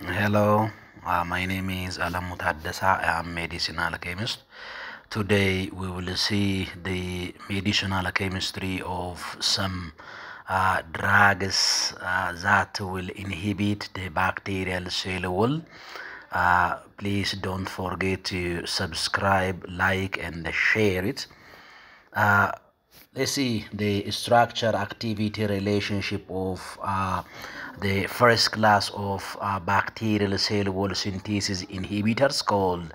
Hello, uh, my name is Alemu Tadesse. I am medicinal chemist. Today we will see the medicinal chemistry of some uh, drugs uh, that will inhibit the bacterial cell wall. Uh, please don't forget to subscribe, like, and share it. Let's see the structure activity relationship of uh, the first class of uh, bacterial cell wall synthesis inhibitors called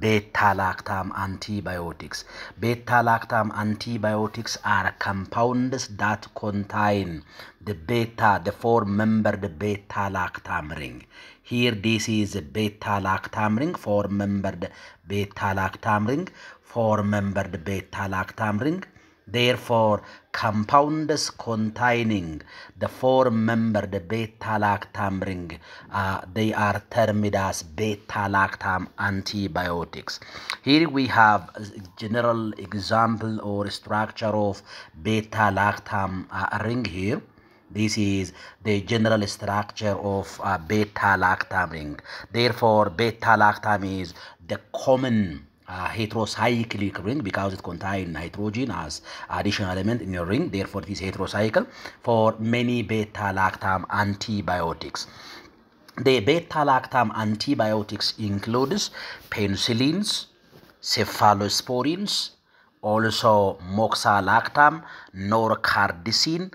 beta lactam antibiotics. Beta lactam antibiotics are compounds that contain the beta the four membered beta lactam ring. Here this is a beta lactam ring four membered beta lactam ring four membered beta lactam ring Therefore, compounds containing the four-membered beta-lactam ring, uh, they are termed as beta-lactam antibiotics. Here we have a general example or structure of beta-lactam uh, ring here. This is the general structure of uh, beta-lactam ring. Therefore, beta-lactam is the common uh, heterocyclic ring because it contains nitrogen as additional element in your ring. Therefore it is heterocycle for many beta lactam antibiotics. The beta lactam antibiotics includes penicillins cephalosporins also moxalactam nocardicin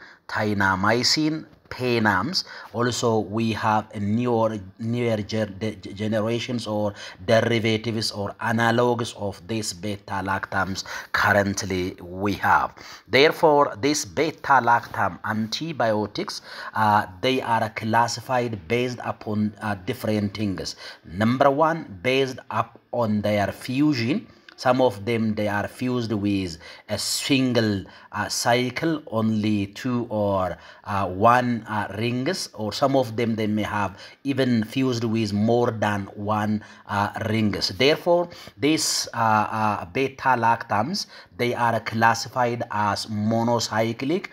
thienamycin penams also we have newer newer generations or derivatives or analogs of these beta lactams currently we have. Therefore these beta lactam antibiotics uh, they are classified based upon uh, different things. Number one based up on their fusion some of them they are fused with a single uh, cycle only two or uh, one uh, rings or some of them they may have even fused with more than one uh, rings. Therefore these uh, uh, beta lactams they are classified as monocyclic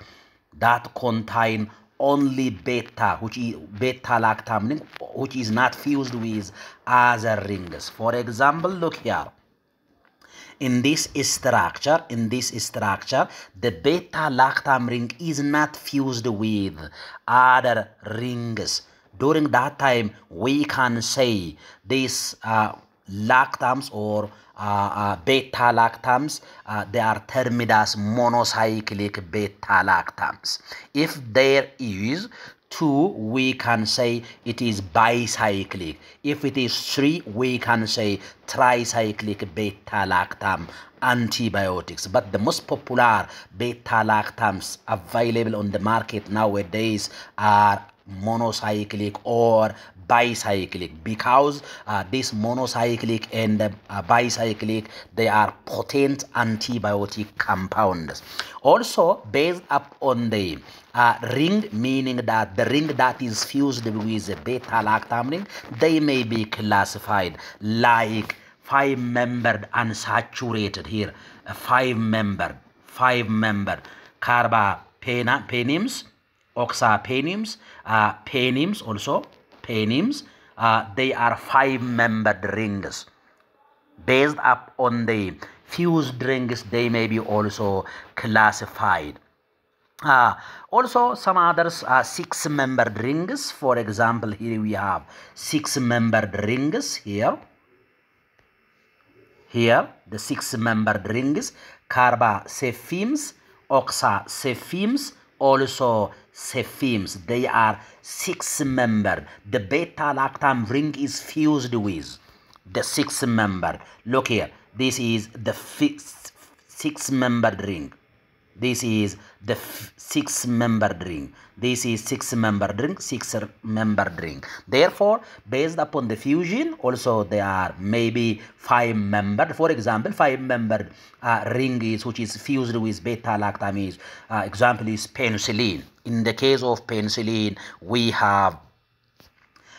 that contain only beta which is beta lactam which is not fused with other rings. For example look here in this structure in this structure the beta lactam ring is not fused with other rings. During that time we can say these uh, lactams or uh, uh, beta lactams uh, they are termed as monocyclic beta lactams. If there is two we can say it is bicyclic. If it is three we can say tricyclic beta lactam antibiotics. But the most popular beta lactams available on the market nowadays are monocyclic or bicyclic. Because uh, this monocyclic and uh, bicyclic they are potent antibiotic compounds. Also based up on the uh, ring meaning that the ring that is fused with beta lactam ring they may be classified like five membered unsaturated here. Five membered five membered carbapenems oxapenems uh, penems also penems uh, they are five membered rings based up on the fused rings they may be also classified. Uh, also some others are six membered rings. For example here we have six membered rings here. Here the six membered rings carbacephems oxacephems also cephems they are six membered the beta lactam ring is fused with the six membered look here this is the six membered ring this is the six membered ring this is six membered ring six membered ring therefore based upon the fusion also there are maybe five membered for example five membered uh, ring is which is fused with beta lactam is uh, example is penicillin. In the case of penicillin we have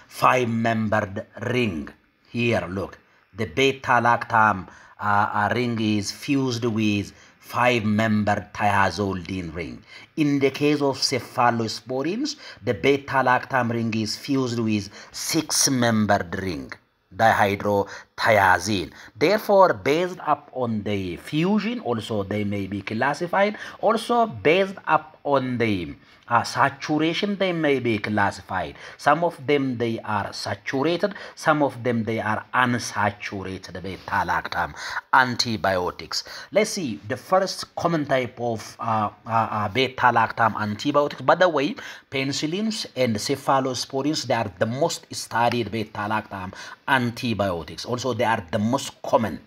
five membered ring. Here look. The beta lactam uh, ring is fused with five-membered thiazolidine ring. In the case of cephalosporins, the beta-lactam ring is fused with six-membered ring dihydrothiazine. Therefore, based up on the fusion, also they may be classified. Also based up on the uh, saturation they may be classified. Some of them they are saturated. Some of them they are unsaturated. Beta lactam antibiotics. Let's see the first common type of uh, uh, uh beta lactam antibiotics. By the way penicillins and cephalosporins they are the most studied beta lactam antibiotics. Also they are the most common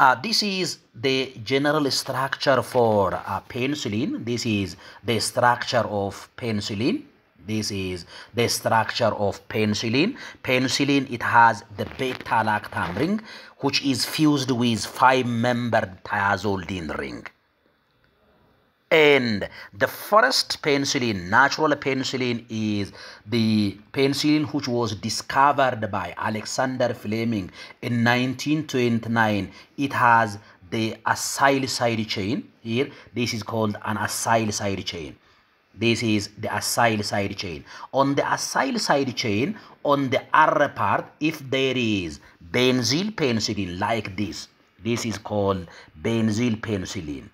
uh, this is the general structure for uh, penicillin. This is the structure of penicillin. This is the structure of penicillin. Penicillin, it has the beta-lactam ring, which is fused with five-membered thiazolidine ring. And the first penicillin, natural penicillin, is the penicillin which was discovered by Alexander Fleming in 1929. It has the acyl side chain here. This is called an acyl side chain. This is the acyl side chain. On the acyl side chain, on the R part, if there is benzyl penicillin like this, this is called benzyl penicillin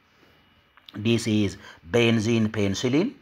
this is benzyl penicillin.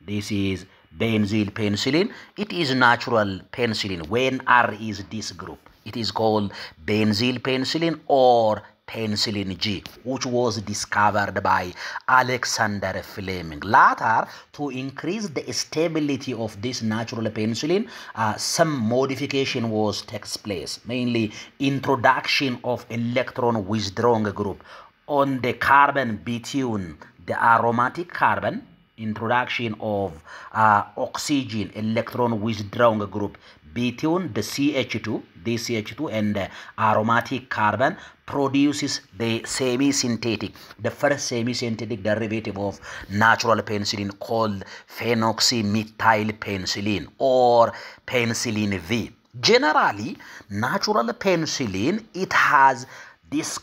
This is benzyl penicillin. It is natural penicillin. When r is this group it is called benzyl penicillin or penicillin G, which was discovered by Alexander Fleming. Later, to increase the stability of this natural penicillin, uh, some modification was takes place, mainly introduction of electron withdrawing group on the carbon between the aromatic carbon introduction of uh, oxygen electron withdrawing group between the CH2 this CH2 and the aromatic carbon produces the semi-synthetic the first semi-synthetic derivative of natural penicillin called phenoxymethyl penicillin or penicillin V. Generally natural penicillin it has this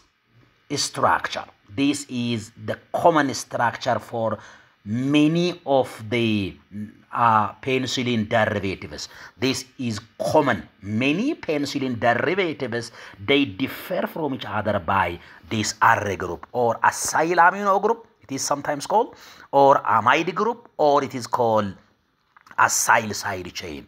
structure. This is the common structure for many of the uh, penicillin derivatives. This is common. Many penicillin derivatives, they differ from each other by this R group or acyl amino group, it is sometimes called, or amide group, or it is called acyl side chain.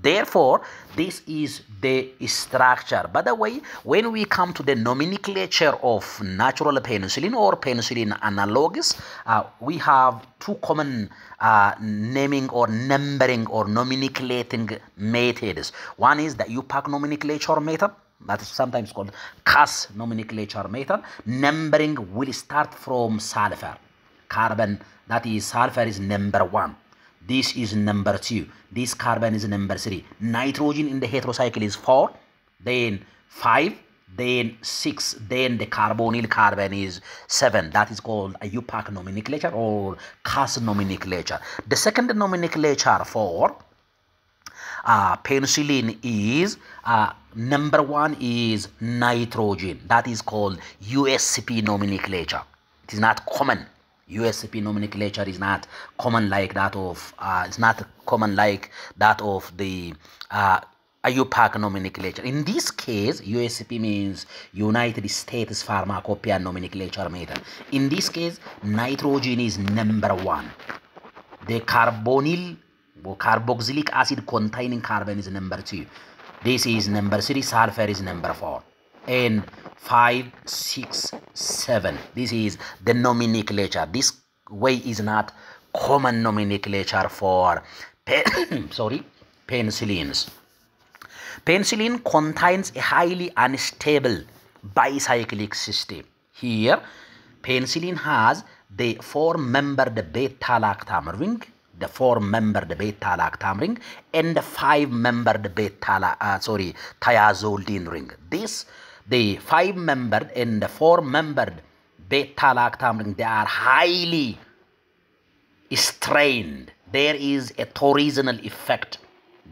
Therefore, this is the structure. By the way, when we come to the nomenclature of natural penicillin or penicillin analogues, uh, we have two common uh, naming or numbering or nomenclating methods. One is the UPAC nomenclature method that is sometimes called CAS nomenclature method. Numbering will start from sulfur. Carbon, that is sulfur is number one this is number 2. This carbon is number 3. Nitrogen in the heterocycle is 4. Then 5. Then 6. Then the carbonyl carbon is 7. That is called a UPAC nomenclature or CAS nomenclature. The second nomenclature for uh, penicillin is uh, number one is nitrogen. That is called USP nomenclature. It is not common USP nomenclature is not common like that of uh, it's not common like that of the uh, IUPAC nomenclature. In this case, USP means United States Pharmacopoeia nomenclature method. In this case, nitrogen is number one. The carbonyl or carboxylic acid containing carbon is number two. This is number three, sulfur is number four. And 5, 6, 7. This is the nomenclature. This way is not common nomenclature for pen sorry penicillins. Penicillin contains a highly unstable bicyclic system. Here, penicillin has the four-membered beta-lactam ring, the four-membered beta-lactam ring, and the five-membered beta, uh, sorry, thiazolidine ring. This the five membered and the four membered beta lactam ring they are highly strained. There is a torsional effect.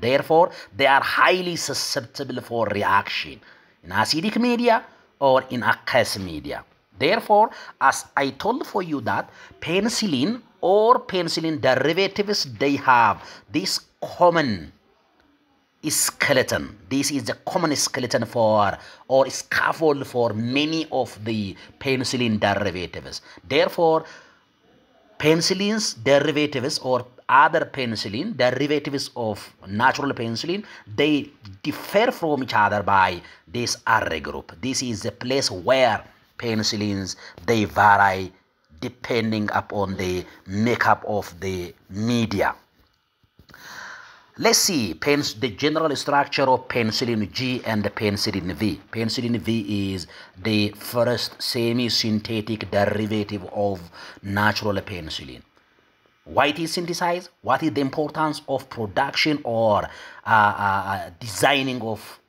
Therefore they are highly susceptible for reaction in acidic media or in aqueous media. Therefore, as I told for you that penicillin or penicillin derivatives, they have this common skeleton. This is the common skeleton for or scaffold for many of the penicillin derivatives. Therefore, penicillin's derivatives or other penicillin derivatives of natural penicillin they differ from each other by this R group this is the place where penicillins they vary depending upon the makeup of the media Let's see the general structure of penicillin G and penicillin V. Penicillin V is the first semi-synthetic derivative of natural penicillin. Why it is synthesized? What is the importance of production or uh, uh, uh designing of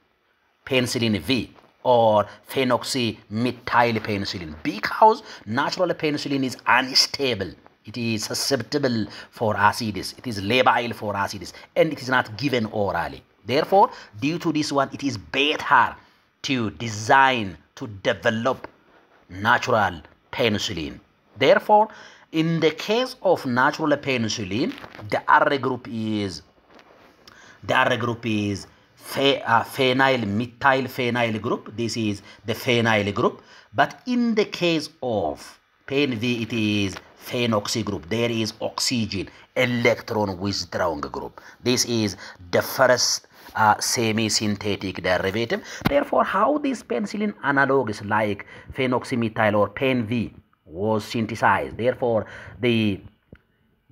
penicillin V or phenoxymethyl penicillin? Because natural penicillin is unstable it is susceptible for acids it is labile for acids and it is not given orally. Therefore due to this one it is better to design to develop natural penicillin. Therefore in the case of natural penicillin the R group is the R group is uh, phenyl methyl phenyl group. This is the phenyl group. But in the case of Pen V it is phenoxy group. There is oxygen electron withdrawing group. This is the first uh, semi-synthetic derivative. Therefore, how these penicillin analogs like phenoxymethyl or PenV was synthesized. Therefore, the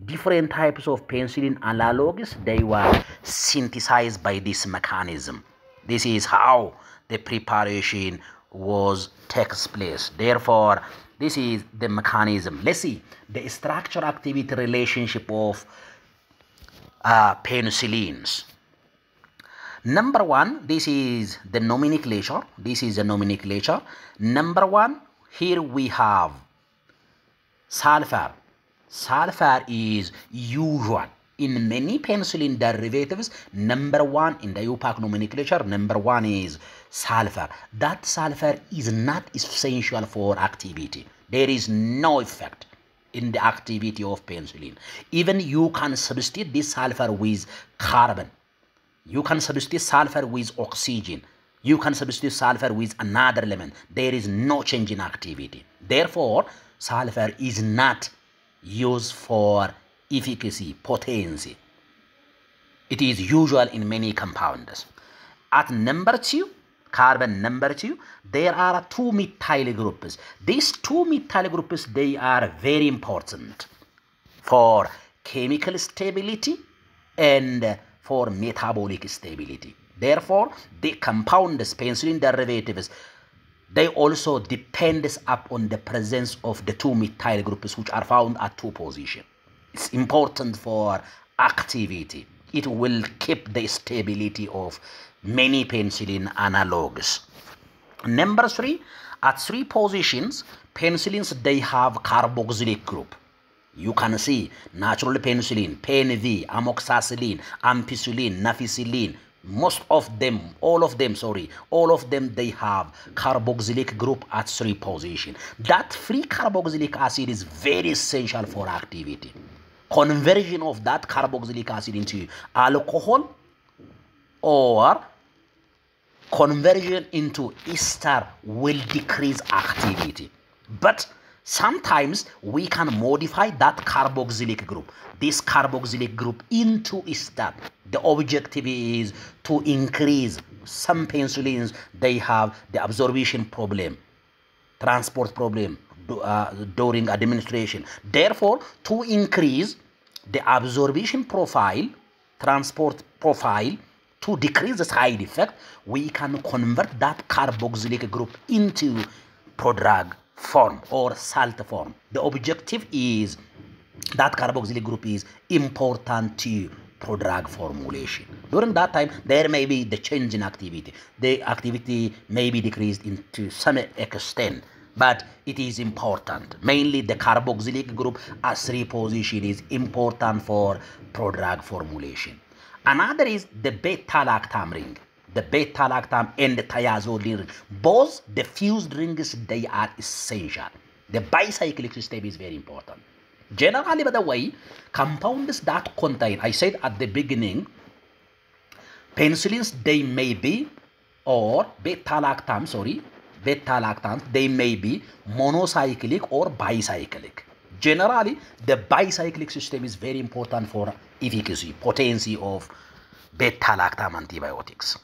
different types of penicillin analogs, they were synthesized by this mechanism. This is how the preparation was takes place. Therefore, this is the mechanism. Let's see the structure activity relationship of uh, penicillins. Number one, this is the nomenclature. This is the nomenclature. Number one, here we have sulfur. Sulfur is usual in many penicillin derivatives. Number one in the UPAC nomenclature, number one is sulfur. That sulfur is not essential for activity. There is no effect in the activity of penicillin. Even you can substitute this sulfur with carbon. You can substitute sulfur with oxygen. You can substitute sulfur with another element. There is no change in activity. Therefore, sulfur is not used for efficacy, potency. It is usual in many compounds. At number two, carbon number two, there are two methyl groups. These two methyl groups, they are very important for chemical stability and for metabolic stability. Therefore, the compounds, penicillin derivatives, they also depends upon the presence of the two methyl groups which are found at two positions. It's important for activity. It will keep the stability of many penicillin analogs. Number three, at three positions, penicillins, they have carboxylic group. You can see natural penicillin, Pen V, amoxicillin, ampicillin, nafcillin, most of them, all of them, sorry, all of them, they have carboxylic group at three position. That free carboxylic acid is very essential for activity conversion of that carboxylic acid into alcohol or conversion into ester will decrease activity. But sometimes we can modify that carboxylic group, this carboxylic group into ester. The objective is to increase some penicillins, they have the absorption problem, transport problem, uh, during administration. Therefore, to increase the absorption profile, transport profile, to decrease the side effect, we can convert that carboxylic group into prodrug form or salt form. The objective is that carboxylic group is important to prodrug formulation. During that time, there may be the change in activity. The activity may be decreased into some extent but it is important. Mainly the carboxylic group as reposition is important for prodrug formulation. Another is the beta-lactam ring. the beta-lactam and the thiazolidine ring. Both the fused rings, they are essential. The bicyclic system is very important. Generally, by the way, compounds that contain, I said at the beginning, penicillins, they may be, or beta-lactam, sorry, beta-lactams, they may be monocyclic or bicyclic. Generally, the bicyclic system is very important for efficacy, potency of beta-lactam antibiotics.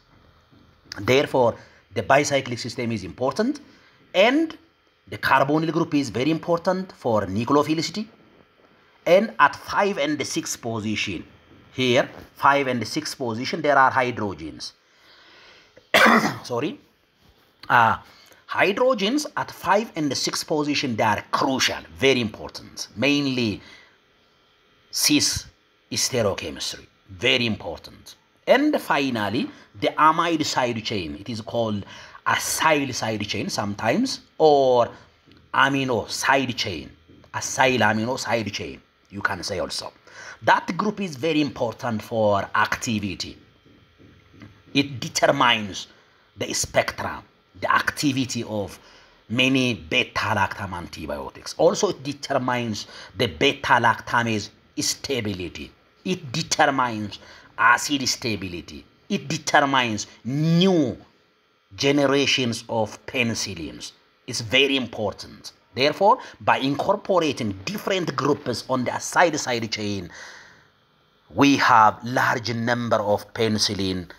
Therefore, the bicyclic system is important and the carbonyl group is very important for nucleophilicity. And at 5 and 6 position, here 5 and 6 position, there are hydrogens. Sorry. Uh, hydrogens at 5 and 6 position, they are crucial, very important. Mainly cis stereochemistry, very important. And finally, the amide side chain. It is called acyl side chain sometimes or amino side chain. Acyl amino side chain, you can say also. That group is very important for activity. It determines the spectrum, the activity of many beta-lactam antibiotics. Also, it determines the beta-lactamase stability. It determines acid stability. It determines new generations of penicillins. It's very important. Therefore, by incorporating different groups on the side side chain, we have large number of penicillin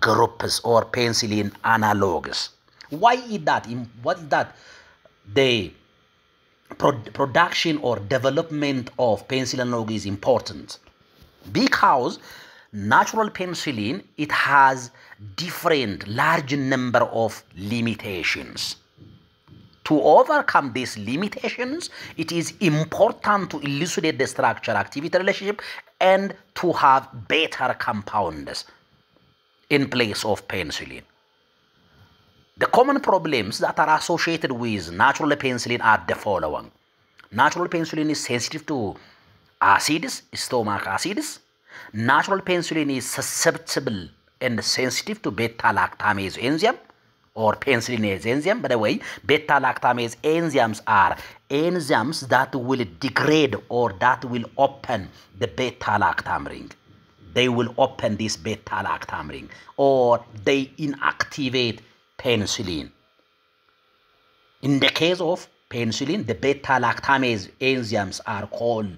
groups or penicillin analogues. Why is that? What is that? The pro production or development of penicillin is important because natural penicillin it has different large number of limitations to overcome these limitations it is important to elucidate the structure activity relationship and to have better compounds in place of penicillin the common problems that are associated with natural penicillin are the following natural penicillin is sensitive to acids stomach acids Natural penicillin is susceptible and sensitive to beta-lactamase enzyme or penicillinase enzyme. By the way, beta-lactamase enzymes are enzymes that will degrade or that will open the beta-lactam ring. They will open this beta-lactam ring or they inactivate penicillin. In the case of penicillin, the beta-lactamase enzymes are called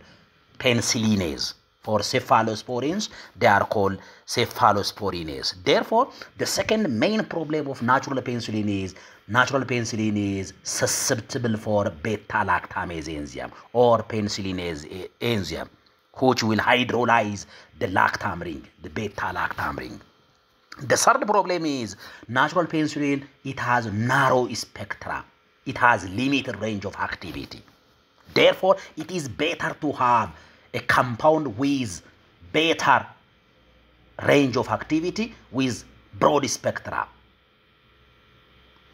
penicillinase for cephalosporins, they are called cephalosporinase. Therefore, the second main problem of natural penicillin is natural penicillin is susceptible for beta-lactamase enzyme or penicillinase enzyme, which will hydrolyze the lactam ring, the beta-lactam ring. The third problem is natural penicillin, it has narrow spectra. It has limited range of activity. Therefore, it is better to have a compound with better range of activity with broad spectra.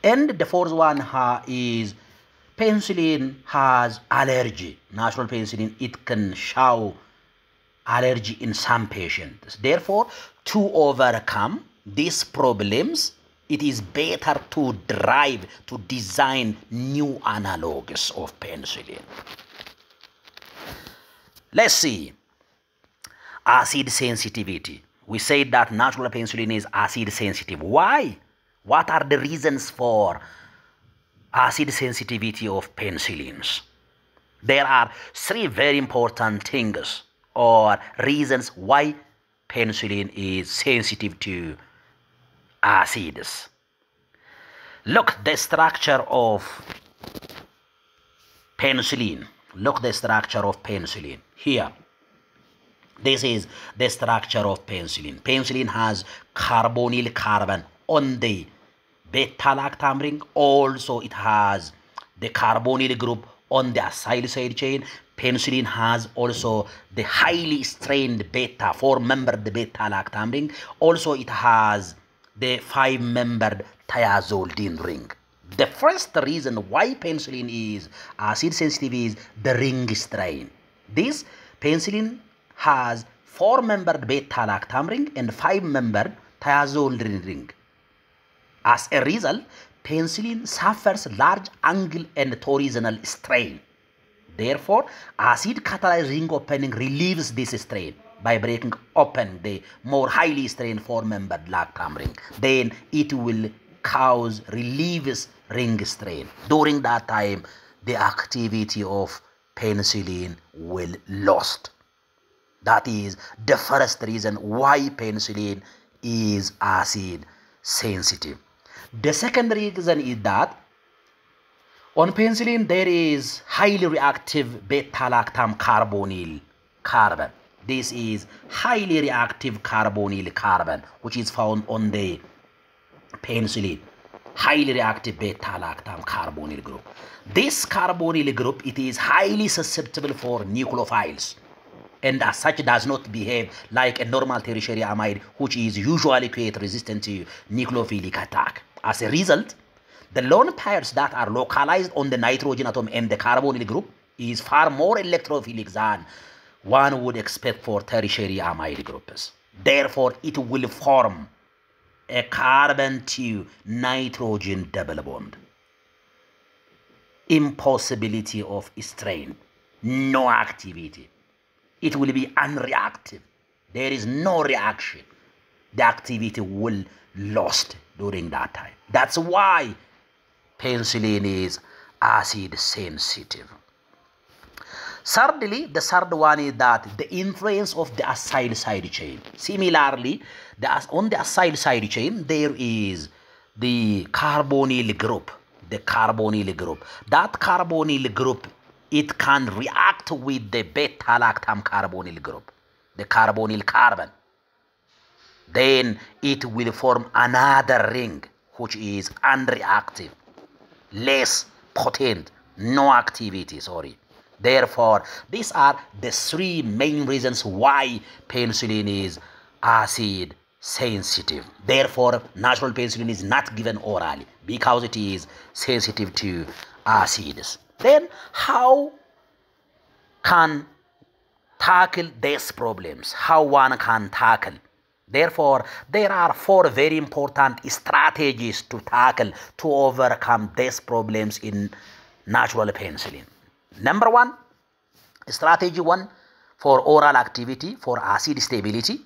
And the fourth one is penicillin has allergy. Natural penicillin, it can show allergy in some patients. Therefore, to overcome these problems, it is better to drive, to design new analogues of penicillin. Let's see. Acid sensitivity. We said that natural penicillin is acid sensitive. Why? What are the reasons for acid sensitivity of penicillins? There are three very important things or reasons why penicillin is sensitive to acids. Look the structure of penicillin. Look the structure of penicillin here. This is the structure of penicillin. Penicillin has carbonyl carbon on the beta-lactam ring. Also, it has the carbonyl group on the acyl side chain. Penicillin has also the highly strained beta, four-membered beta-lactam ring. Also, it has the five-membered thiazolidine ring. The first reason why penicillin is uh, acid sensitive is the ring strain. This penicillin has four-membered beta-lactam ring and five-membered thiazolidine ring. As a result, penicillin suffers large angle and torsional strain. Therefore, acid catalyzed ring opening relieves this strain by breaking open the more highly strained four-membered lactam ring. Then it will cause relieves ring strain. During that time, the activity of penicillin will lost. That is the first reason why penicillin is acid sensitive. The second reason is that on penicillin there is highly reactive beta-lactam carbonyl carbon. This is highly reactive carbonyl carbon which is found on the penicillin. Highly reactive beta-lactam carbonyl group. This carbonyl group it is highly susceptible for nucleophiles and as such does not behave like a normal tertiary amide which is usually quite resistant to nucleophilic attack. As a result, the lone pairs that are localized on the nitrogen atom and the carbonyl group is far more electrophilic than one would expect for tertiary amide groups. Therefore, it will form a carbon to nitrogen double bond. Impossibility of strain, no activity. It will be unreactive. There is no reaction. The activity will lost during that time. That's why penicillin is acid sensitive. Thirdly, the third one is that the influence of the acyl side chain. Similarly, the, on the acyl side chain, there is the carbonyl group. The carbonyl group. That carbonyl group, it can react with the beta-lactam carbonyl group, the carbonyl carbon. Then it will form another ring, which is unreactive, less potent, no activity, sorry. Therefore, these are the three main reasons why penicillin is acid sensitive. Therefore, natural penicillin is not given orally because it is sensitive to acids. Then, how can tackle these problems? How one can tackle? Therefore, there are four very important strategies to tackle to overcome these problems in natural penicillin. Number one, strategy one for oral activity for acid stability.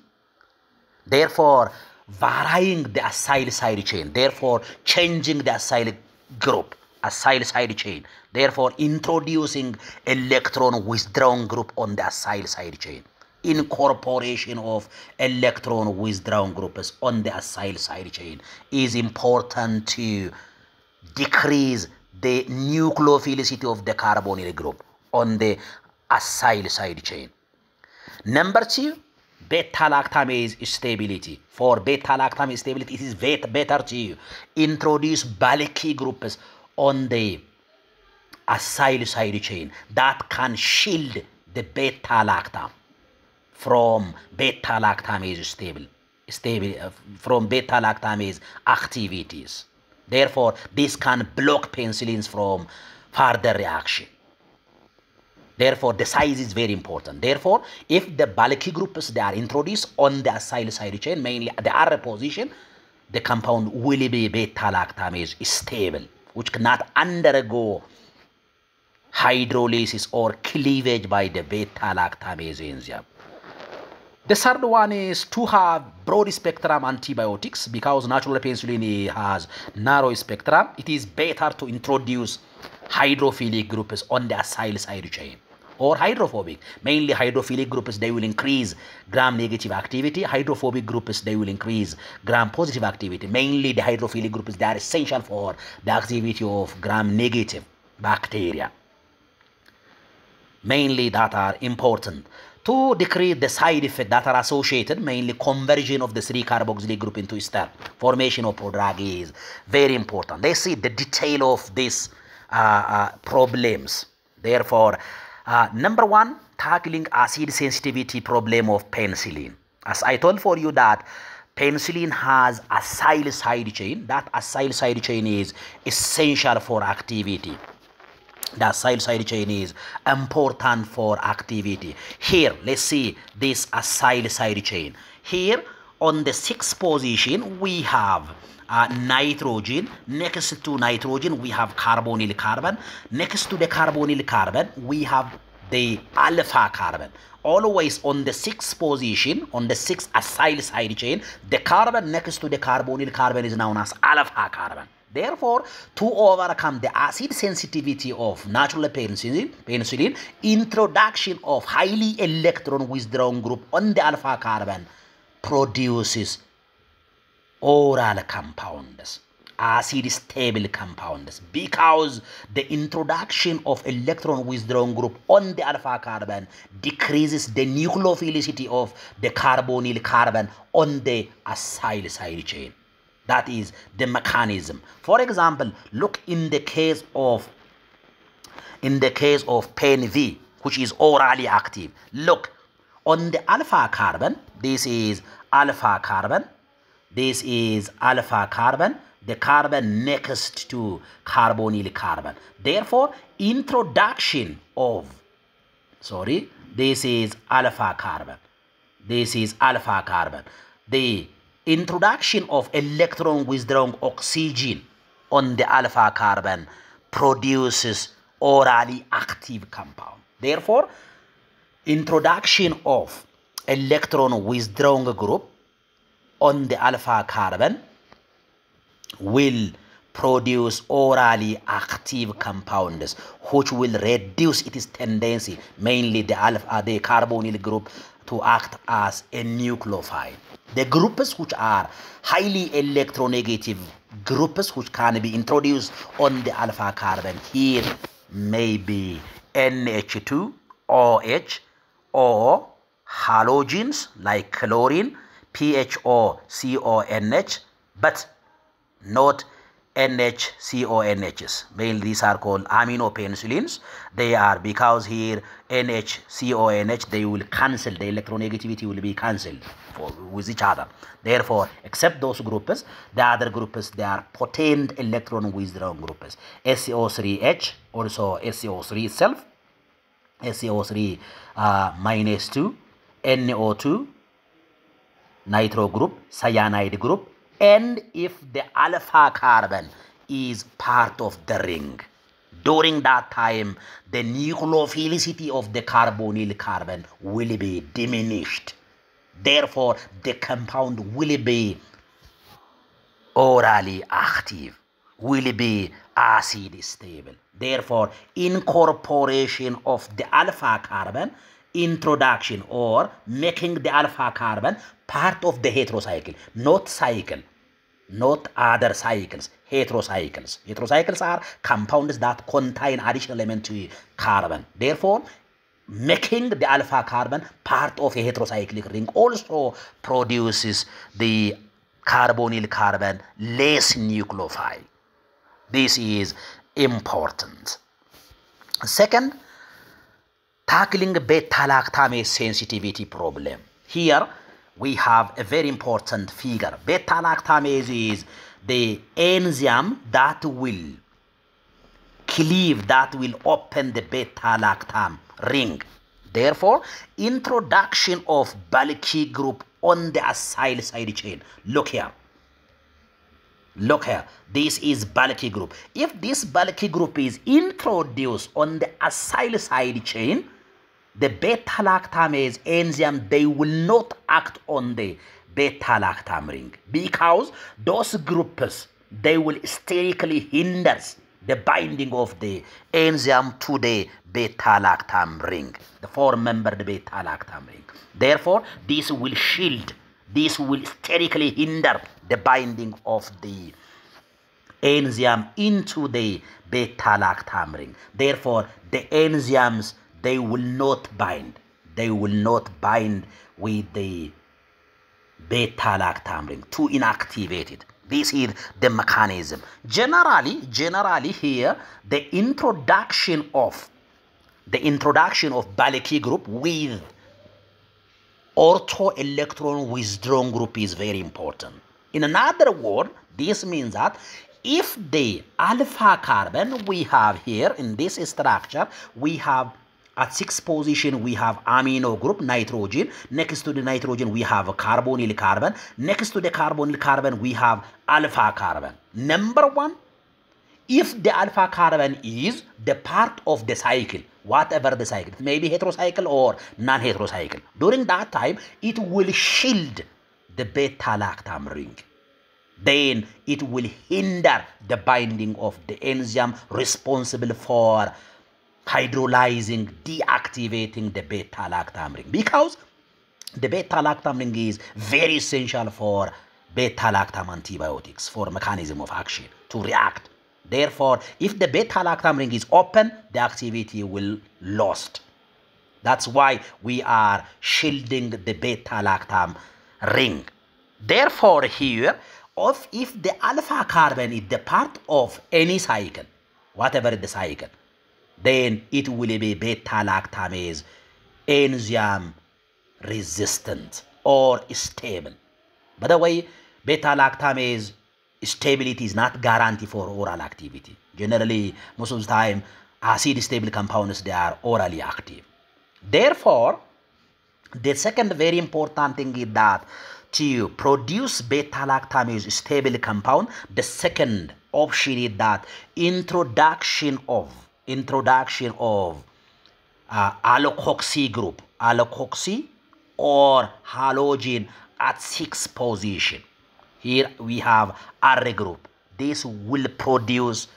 Therefore, varying the acyl side chain. Therefore, changing the acyl group, acyl side chain. Therefore, introducing electron withdrawing group on the acyl side chain. Incorporation of electron withdrawing groups on the acyl side chain is important to decrease the nucleophilicity of the carbonyl group on the acyl side chain. Number two, beta-lactamase stability. For beta-lactamase stability, it is better to introduce bulky groups on the acyl side chain that can shield the beta-lactam from beta-lactamase stable, stable uh, from beta-lactamase activities. Therefore, this can block penicillins from further reaction. Therefore, the size is very important. Therefore, if the bulky groups they are introduced on the acyl side chain, mainly the R position, the compound will be beta-lactamase stable, which cannot undergo hydrolysis or cleavage by the beta-lactamase enzyme. The third one is to have broad spectrum antibiotics because natural penicillin has narrow spectrum. It is better to introduce hydrophilic groups on the acyl side chain or hydrophobic. Mainly hydrophilic groups, they will increase gram-negative activity. Hydrophobic groups, they will increase gram-positive activity. Mainly the hydrophilic groups, they are essential for the activity of gram-negative bacteria. Mainly that are important to decrease the side effects that are associated, mainly conversion of the 3-carboxylic group into ester. Formation of prodrug is very important. Let's see the detail of these uh, uh, problems. Therefore, uh, number one, tackling acid sensitivity problem of penicillin. As I told for you that penicillin has acyl side chain. That acyl side chain is essential for activity. The acyl side chain is important for activity. Here, let's see this acyl side chain. Here, on the sixth position, we have uh, nitrogen. Next to nitrogen, we have carbonyl carbon. Next to the carbonyl carbon, we have the alpha carbon. Always on the sixth position, on the sixth acyl side chain, the carbon next to the carbonyl carbon is known as alpha carbon. Therefore, to overcome the acid sensitivity of natural penicillin, penicillin, introduction of highly electron withdrawing group on the alpha carbon produces oral compounds acid stable compounds because the introduction of electron withdrawing group on the alpha carbon decreases the nucleophilicity of the carbonyl carbon on the acyl side chain that is the mechanism for example look in the case of in the case of pen v which is orally active look on the alpha carbon this is alpha carbon this is alpha carbon the carbon next to carbonyl carbon. Therefore, introduction of, sorry, this is alpha carbon. This is alpha carbon. The introduction of electron withdrawing oxygen on the alpha carbon produces orally active compound. Therefore, introduction of electron withdrawing group on the alpha carbon will produce orally active compounds which will reduce its tendency, mainly the alpha, the carbonyl group, to act as a nucleophile. The groups which are highly electronegative groups which can be introduced on the alpha carbon here may be NH2, OH, or halogens like chlorine, PHO, CONH, but not NHCONHs. Mainly these are called aminopenicillins. They are because here NHCONH they will cancel the electronegativity will be cancelled with each other. Therefore, except those groups, the other groups they are potent electron withdrawing groups. SCO3H also SCO3 itself, SCO3 uh, minus 2, NO2, nitro group, cyanide group, and if the alpha carbon is part of the ring. During that time, the nucleophilicity of the carbonyl carbon will be diminished. Therefore, the compound will be orally active, will be acid stable. Therefore, incorporation of the alpha carbon introduction or making the alpha carbon part of the heterocycle, not cycle, not other cycles, heterocycles. Heterocycles are compounds that contain additional element to carbon. Therefore, making the alpha carbon part of a heterocyclic ring also produces the carbonyl carbon less nucleophile. This is important. Second, tackling beta-lactamase sensitivity problem. Here we have a very important figure. Beta-lactamase is the enzyme that will cleave, that will open the beta-lactam ring. Therefore, introduction of bulky group on the acyl side chain. Look here. Look here, this is bulky group. If this bulky group is introduced on the acyl side chain, the beta lactamase enzyme they will not act on the beta lactam ring because those groups they will sterically hinder the binding of the enzyme to the beta lactam ring the four membered beta lactam ring. Therefore this will shield this will sterically hinder the binding of the enzyme into the beta lactam ring. Therefore the enzymes they will not bind. They will not bind with the beta lactam ring to inactivate it. This is the mechanism. Generally, generally here, the introduction of the introduction of bulky group with ortho electron withdrawing group is very important. In another word, this means that if the alpha carbon we have here in this structure, we have At sixth position, we have amino group, nitrogen. Next to the nitrogen, we have carbonyl carbon. Next to the carbonyl carbon, we have alpha carbon. Number one, if the alpha carbon is the part of the cycle, whatever the cycle, it may be heterocycle or non-heterocycle, during that time, it will shield the beta-lactam ring. Then it will hinder the binding of the enzyme responsible for hydrolyzing, deactivating the beta-lactam ring because the beta-lactam ring is very essential for beta-lactam antibiotics for mechanism of action to react. Therefore, if the beta-lactam ring is open, the activity will lost. That's why we are shielding the beta-lactam ring. Therefore, here, of if the alpha carbon is the part of any cycle, whatever the cycle, then it will be beta lactamase enzyme resistant or stable. By the way, beta lactamase stability is not guarantee for oral activity. Generally, most of the time, acid stable compounds they are orally active. Therefore, the second very important thing is that to produce beta lactamase stable compound, the second option is that introduction of introduction of uh, alkoxy group, alkoxy or halogen at six position. Here we have R group. This will produce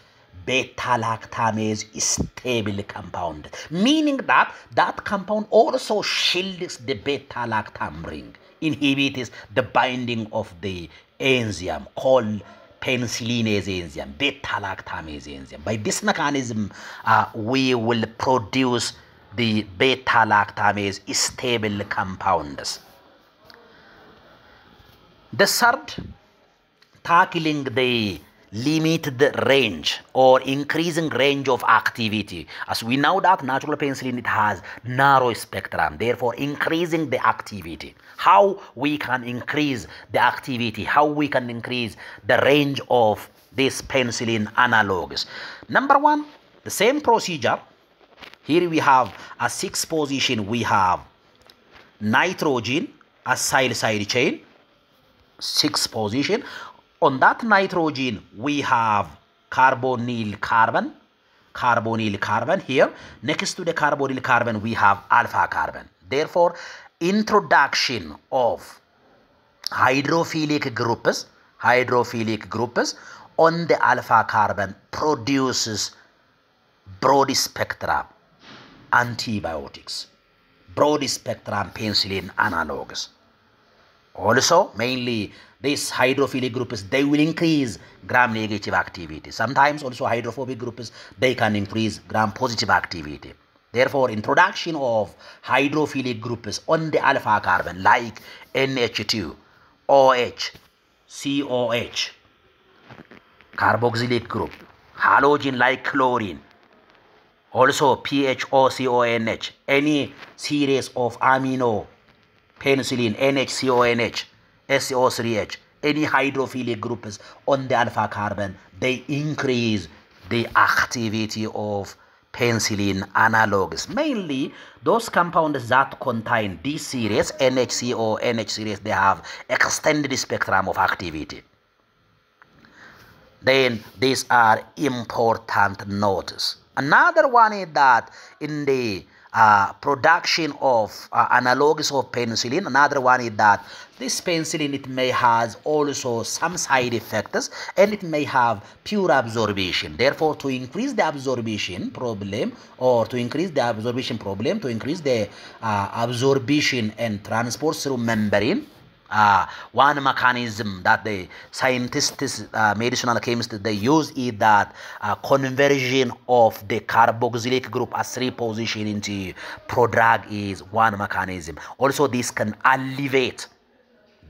beta lactamase stable compound, meaning that that compound also shields the beta lactam ring, inhibits the binding of the enzyme called penicillinase enzyme, beta lactamase enzyme. By this mechanism, uh, we will produce the beta lactamase stable compounds. The third, tackling the limited range or increasing range of activity. As we know that natural penicillin, it has narrow spectrum, therefore increasing the activity. How we can increase the activity, how we can increase the range of these penicillin analogs. Number one, the same procedure. Here we have a six position, we have nitrogen acyl side chain, six position on that nitrogen, we have carbonyl carbon, carbonyl carbon here. Next to the carbonyl carbon, we have alpha carbon. Therefore, introduction of hydrophilic groups, hydrophilic groups on the alpha carbon produces broad spectrum antibiotics, broad spectrum penicillin analogs. Also, mainly these hydrophilic groups, they will increase gram-negative activity. Sometimes also hydrophobic groups, they can increase gram-positive activity. Therefore, introduction of hydrophilic groups on the alpha carbon like NH2, OH, COH, carboxylic group, halogen like chlorine, also PHOCONH, any series of amino penicillin, NHCONH, SO3H, any hydrophilic groups on the alpha carbon, they increase the activity of penicillin analogs. Mainly those compounds that contain D series, NHCO, NH series, they have extended spectrum of activity. Then these are important notes. Another one is that in the uh, production of uh, analogs of penicillin. Another one is that this penicillin it may has also some side effects and it may have pure absorption. Therefore, to increase the absorption problem or to increase the absorption problem, to increase the uh, absorption and transport through membrane, uh, one mechanism that the scientists, uh, medicinal chemists, they use is that uh, conversion of the carboxylic group as three position into prodrug is one mechanism. Also, this can alleviate,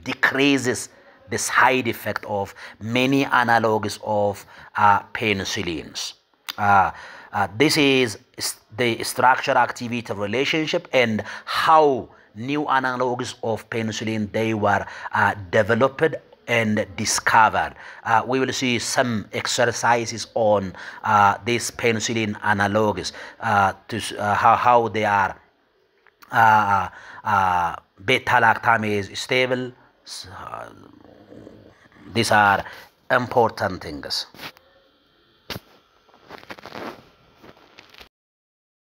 decreases the side effect of many analogs of uh, penicillins. Uh, uh, this is the structure activity relationship and how new analogs of penicillin they were uh, developed and discovered. Uh, we will see some exercises on uh, these penicillin analogues uh, to uh, how, how they are uh, uh, beta lactamase stable. these are important things.